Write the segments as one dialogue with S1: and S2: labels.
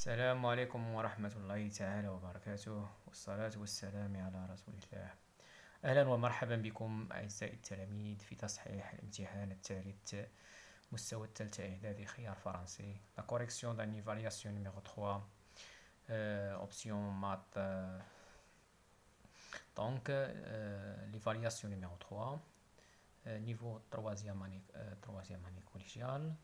S1: السلام عليكم ورحمة الله تعالى وبركاته والصلاة والسلام على رسول الله. أهلا ومرحبا بكم أعزائي التلاميذ في تصحيح الامتحان الثالث مستوى الثالثة إعدادي خيار فرنسي. La correction d'un évaluation numéro 3 euh, option maths. Euh, donc euh, l'évaluation numéro 3 euh, niveau 3e année, euh, 3e année collégiale.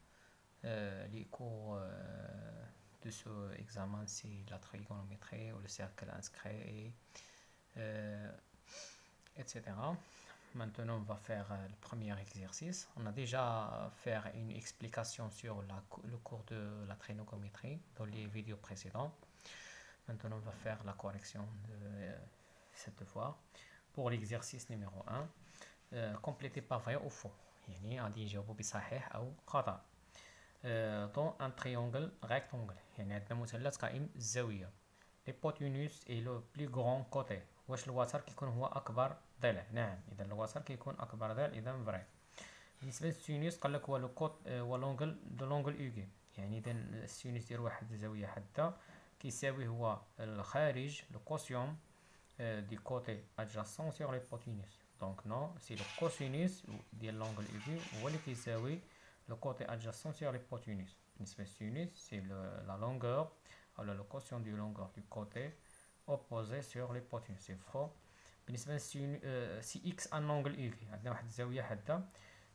S1: Euh, les cours euh, de ce examen, c'est la trigonométrie ou le cercle inscrit, et, euh, etc. Maintenant, on va faire euh, le premier exercice. On a déjà fait une explication sur la, le cours de la trigonométrie dans les vidéos précédentes. Maintenant, on va faire la correction de euh, cette fois. Pour l'exercice numéro 1, euh, complétez par vrai ou faux. يعني غادي يجاوبوا بصحيح أو خطأ. dans un triangle rectangle يعني عندنا مثلث قائم الزاويه l'hypoténuse est le plus grand côté واش الوتر كيكون هو أكبر ضلع نعم إذا الوتر كيكون أكبر ضلع إذا vrai بالنسبة لل sinus قال لك هو le côté هو l'angle de l'angle aigu يعني إذا ال sinus ديال واحد الزاويه حادة كيساوي هو الخارج le quotient du côté adjacent sur l'hypoténuse donc non c'est le cosinus ديال l'angle aigu هو اللي كيساوي le côté adjacent sur l'hypoténuse. Sinus, c'est la longueur, alors le quotient de longueur du côté opposé sur l'hypoténuse. C'est faux. بالنسبة si x un angle aigu عندنا واحد الزاوية حادة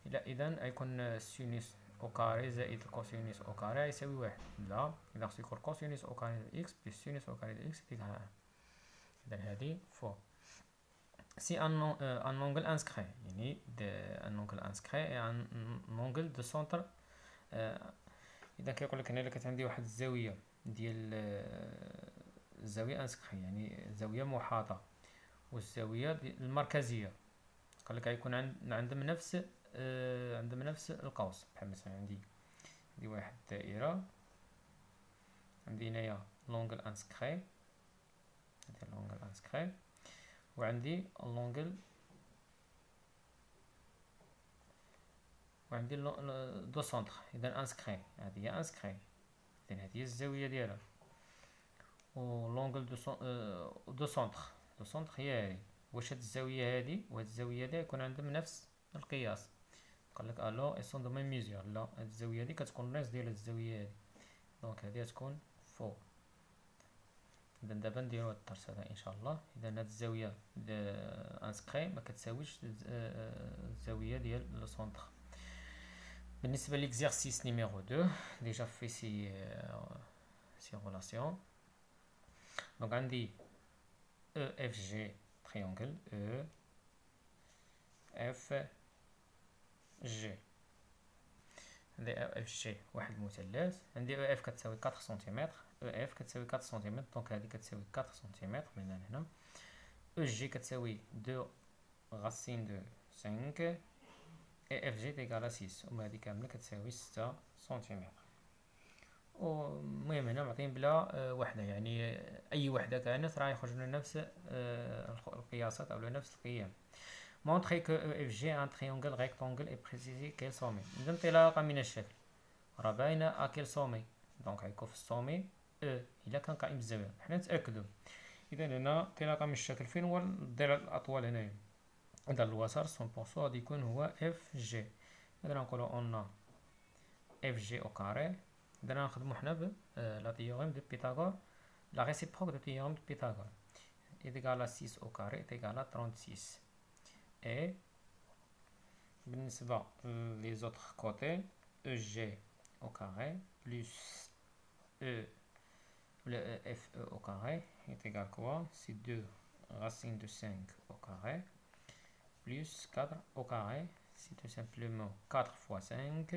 S1: إلا إذا غيكون sinus au carré زائد ال cosinus au carré يساوي واحد لا إذا خصو يكون cosinus au carré x plus sinus au carré x يديك إذا هادي فو si un, euh, un angle inscrit. يعني inscrit et un angle de centre. Euh, اذا كيقول لك هنا كانت عندي واحد الزاوية ديال الزاوية انسكري يعني زاويه محاطة. والزاوية المركزية. قال لك غيكون عندهم نفس آه عندهم نفس القوس. بحال مثلا عندي عندي واحد الدائرة. عندي هنايا l'angle inscrit هذا l'angle inscrit وعندي l'angle وعندي de centre. إذا inscrit هذه هي inscrit إذا هذه هي الزاوية ديالها. و l'angle de cen- de centre. de centre هي هذه واش هاد الزاوية هذه وهاد الزاوية هذه يكون عندهم نفس القياس. قال لك alors ils sont de même mesure لا هاد الزاوية هذه كتكون ناقص ديال الزاوية هذه donc هذه تكون فوق. اذا دابا نديرو هاد الدرس هذا إن شاء الله. إذا هاد الزاوية inscrit ما كتساويش الزاوية ديال le centre. بالنسبة l'exercice numéro 2 déjà في ces ces relations donc عندي EFG triangle EF جي عندي EF جي واحد المثلث. عندي أو F كتساوي 4 سنتيمتر اف كتساوي 4 سنتيمتر donc هادي كتساوي 4 سنتيمتر من هنا EG كتساوي 2 racine de 5 et FG est égal à 6 وما هادي كامله كتساوي 6 سنتيمتر المهم هنا معطيين بلا وحده يعني اي وحده كانت راه يخرج لنا نفس القياسات أو نفس القيم montrer que EFG est un triangle rectangle et préciser quel sommet. إذا انطلاقا من الشكل راه باينة à quel sommet donc غيكون في ال sommet E إلا كان قائم الزاوية حنا نتأكدو إذا هنا انطلاقا من الشكل فين هو الضلع الأطول هنايا. إذا الوتر sans penser غادي يكون هو FG إذا نقولو on FG au carré إذا نخدمو حنا ب la théorème de Pythagore. لا ريسيبروك دو تيوريم دو بيتاغور. إذا إيكال 6 أو كاري إيكال 36 et بالنسبة les autres côtés EG au carré plus E le FE au carré est égal à quoi C'est 2 racine de 5 au carré plus 4 au carré c'est tout simplement 4 fois 5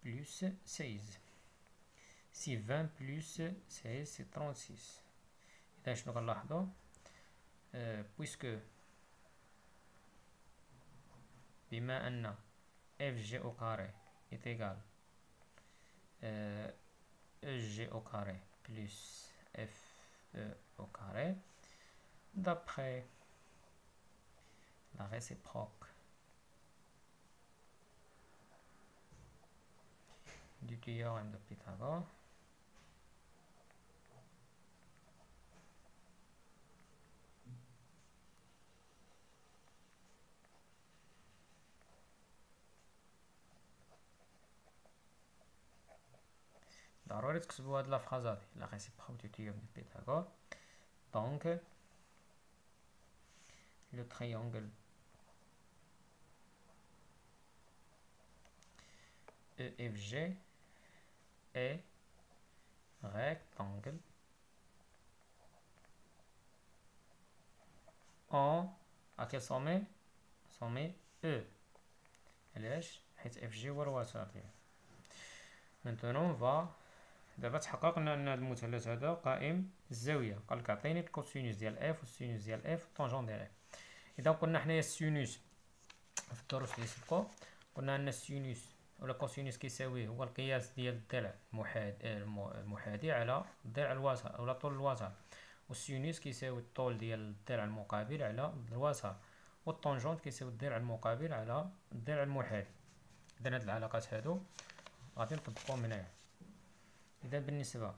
S1: plus 16 si 20 plus 16 c'est 36 إذا شنو غنلاحظو puisque بما أن اف جي au carré est égal euh, EG au carré plus FE au carré. D'après la réciproque du théorème de Pythagore تقدروا تكتبوا هاد لافراز هادي لا réciprocité du théorème de Pythagore donc le triangle EFG est rectangle en à quel sommet sommet E علاش حيت اف جي هو الوتر ديالو مانتونون فا دابا تحققنا أن المثلث هذا قائم الزاويه قالك عطيني ال cosinus ديال F وال sinus ديال F وال tangente ديال F إذا قلنا حنايا ال sinus في الدروس اللي سبقوا قلنا أن السينوس ولا كوسينوس كيساوي هو القياس ديال الضلع المحاذي على الضلع الوسط ولا طول الوسط والسينوس كيساوي الطول ديال الضلع المقابل على الوسط والطونجونت كيساوي الضلع المقابل على الضلع المحاذي. اذا هاد العلاقات هادو غادي نطبقوهم هنايا. إذا بالنسبة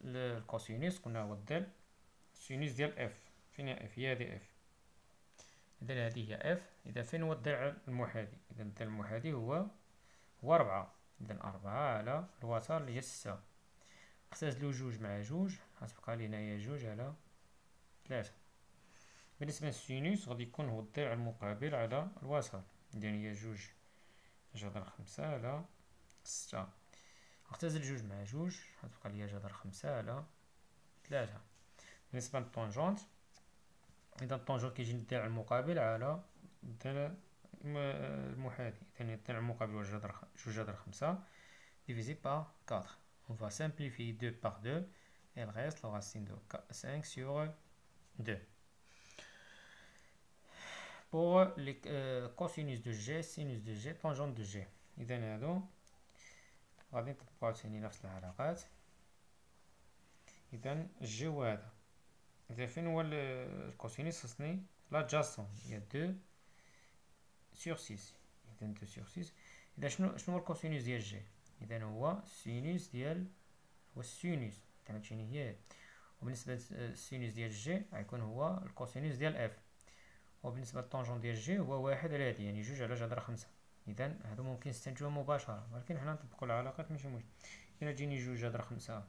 S1: للكوسينوس قلنا هو الضلع ال sinus ديال F فين هي F هي هادي F إذا هذه هي F إذا فين هو الضلع المحاذي؟ إذا الضلع المحاذي هو هو ربعة إذا أربعة على الوتر اللي هي ستة. اختزلو جوج مع جوج. غتبقى لينا هي جوج على ثلاثة. بالنسبة لل sinus غادي يكون هو الضلع المقابل على الوتر اذا هي جوج. جذر خمسة على ستة. اختزل جوج مع جوج. غتبقى ليا جذر خمسة على ثلاثة بالنسبة للطونجونت إذا الطونجور كيجي الضلع المقابل على الضلع المحاذي. إذا الضلع المقابل هو جذر جوج جذر خمسة divisé par 4 on va simplifier 2 par 2 et il reste la racine de 5 sur 2 pour les euh, cosinus de g sinus de g tangente de g. إذا هادو غادي نطبقو عاوتاني نفس العلاقات. إذا ال G هو هذا. إذا فين هو ال cosinus خصني l'adjacent هي deux sur six إذا deux sur six إذا شنو شنو هو ال cosinus ديال G إذا هو sinus ديال هو ال sinus فهمتيني هي. وبالنسبة لل sinus ديال G غيكون هو ال cosinus ديال F وبالنسبة لل tangente ديال G هو واحد على هادي يعني جوج على جذر خمسة. إذا هادو ممكن نستنتجوها مباشرة ولكن حنا نطبقو العلاقات ماشي مشكل إلا جيني جوج جذر خمسة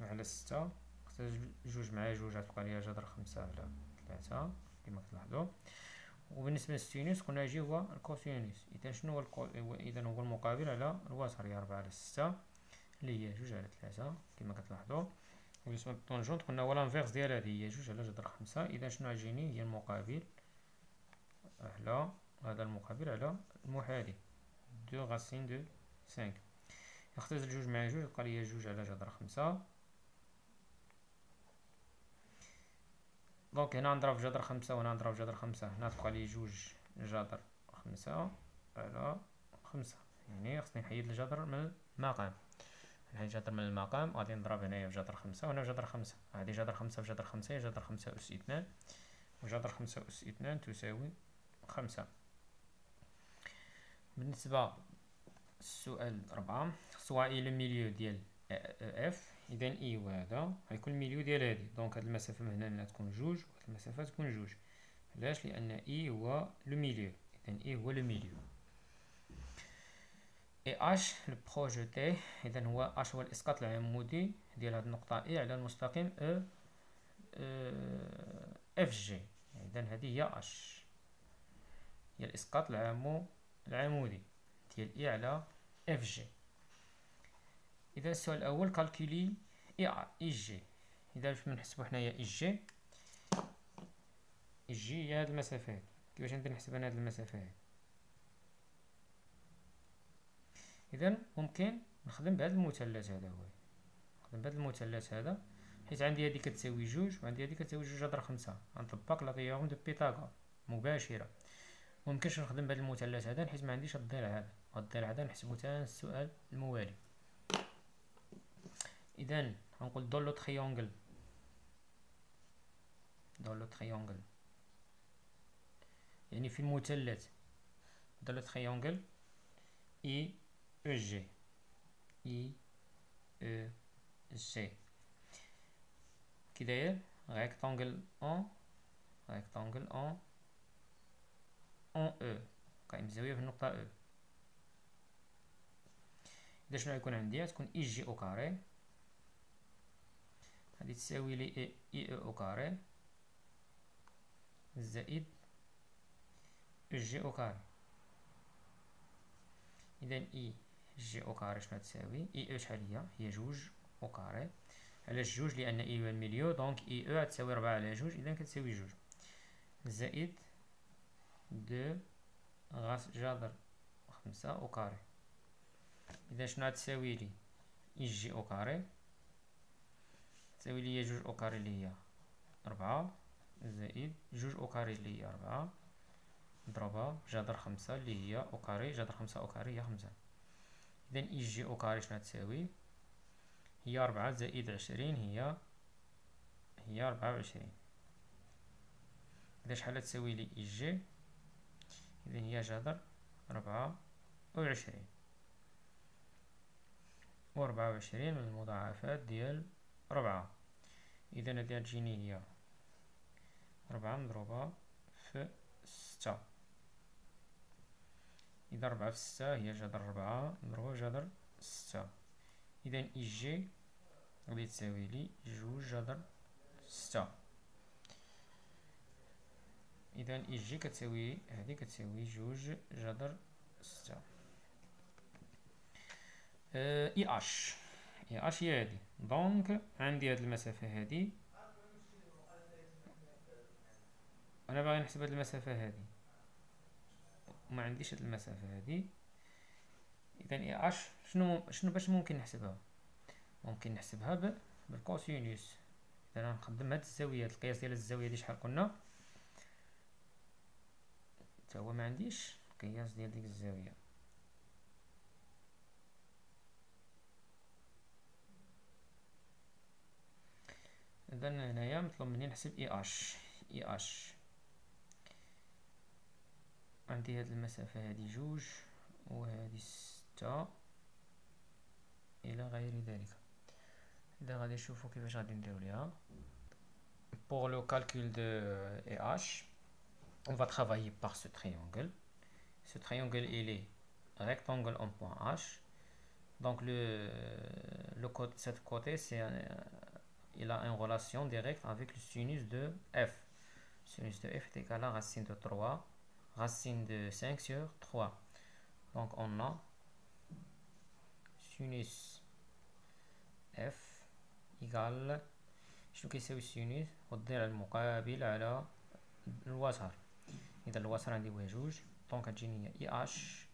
S1: على ستة جوج مع جوج غتبقى ليا جذر خمسة على ثلاثة كما كتلاحظوا وبالنسبة لل sinus قلنا يجي هو ال cosinus إذا شنو هو ال co... إذا هو المقابل على الوتر هي ربعة على ستة اللي هي جوج على ثلاثة كما كتلاحظوا وبالنسبة لل tangente قلنا هو l'inverse ديال هادي هي جوج على جذر خمسة إذا شنو غيجيني؟ هي المقابل على هذا المقابل على المحاذي deux racine de cinq. نختزل جوج مع جوج يبقى ليا جوج على جذر خمسة. donc هنا نضرب جذر خمسة وهنا نضرب جذر خمسة. هنا تبقى لي جوج جذر خمسة على خمسة. يعني خصني نحيد الجذر من المقام. نحيد جذر من المقام غادي نضرب هنايا في جذر خمسة وهنا في جذر خمسة. هادي جذر خمسة في جذر خمسة هي جذر خمسة أس اثنان. وجذر خمسة أس اثنان تساوي خمسة. بالنسبة للسؤال ربعة سواء le milieu ديال EF اذا I هو هذا غيكون ال milieu ديال هادي donc هاد المسافة من هنا تكون جوج وهاد المسافة تكون جوج. علاش؟ لأن I هو le milieu. اذا I هو le milieu. et H le projeté اذا هو H هو الإسقاط العمودي ديال هاد النقطة I على المستقيم أو FG اذا هذه هي H هي الإسقاط العمو العمودي ديال I على FG إذا السؤال الأول calculer I IG إذا باش نحسبو حنايا IG IG هي هاد المسافات كيفاش نقدر نحسب أنا هاد المسافات اذا ممكن نخدم بهذا المثلث هذا هو. نخدم بهذا المثلث هذا حيت عندي هادي كتساوي جوج وعندي هادي كتساوي جوج جذر خمسة. غنطبق la théorème de Pythagore مباشرة. ممكنش نخدم بهذا المثلث هذا حيت ما عنديش الضلع هذا. الضلع هذا نحسبو تان السؤال الموالي. إذن غنقول dans le triangle dans le triangle يعني في المثلث دون لو تريونغل إي أو جي. إي أو جي. كي داير rectangle en rectangle en en E قائم الزاوية في النقطة E إذا شنو غيكون عندي؟ تكون IG au carré. هادي تساوي لي IE au carré زائد GE au carré. إذا IG au carré شنو تساوي؟ IE شحال هي؟ هي جوج au carré. علاش جوج؟ لأن I هو ال milieu donc IE تساوي ربعة على جوج إذا كتساوي جوج. زائد دو غاس جذر خمسة au carré إذا شنو تساوي لي IG au carré تساوي لي جوج au carré اللي هي ربعة زائد جوج au carré اللي هي ربعة مضروبة جذر خمسة اللي هي au carré جذر خمسة au carré هي خمسة. إذا IG au carré شنو تساوي هي ربعة زائد عشرين هي هي ربعة وعشرين إذا شحال تساوي لي IG إذا هي جذر ربعة وعشرين. وربعة وعشرين من المضاعفات ديال ربعة إذا هادي تجيني هي ربعة مضروبة في ستة. إذا ربعة في ستة هي جذر ربعة مضروبة جذر ستة. إذا إي جي غادي تساوي لي جوج جذر ستة. إذا IG كتساوي هادي كتساوي جوج جذر ستة. إي أش. إي أش هي هادي. donc عندي هاد المسافة هادي. أنا باغي نحسب هاد المسافة هادي. وما عنديش هاد المسافة هادي. إذا IH شنو شنو باش ممكن نحسبها؟ ممكن نحسبها بال cosinus إذا نخدم هاد الزاوية القياس ديال الزاوية دي شحال قلنا. تا هو ما عنديش القياس ديال ديك الزاوية. إذا هنايا مطلوب مني نحسب إي أش إي أش عندي هاد المسافة هادي جوج وهادي ستة إلى غير ذلك. إذا غادي نشوفو كيفاش غادي نديرو ليها. Pour le calcul de EH on va travailler par ce triangle ce triangle il est rectangle en point H donc le, le côté, cette côté c'est il a une relation directe avec le sinus de f sinus de f est égal à racine de 3 racine de 5 sur 3 donc on a sinus f إيكال شنو كيساوي السينوس والضلع المقابل على الوتر إذا الوتر عندي هو جوج دونك كتجيني هي إي أش